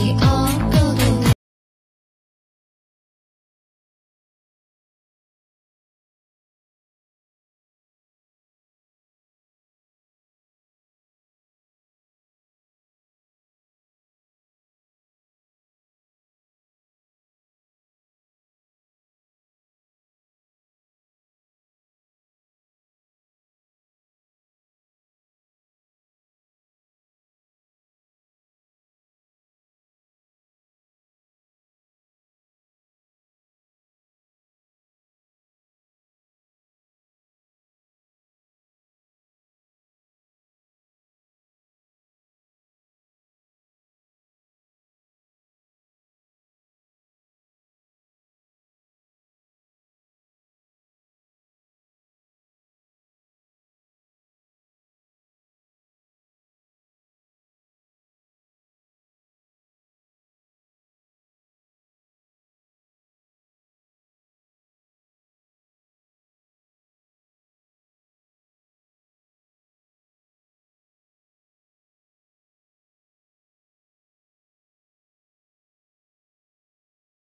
he all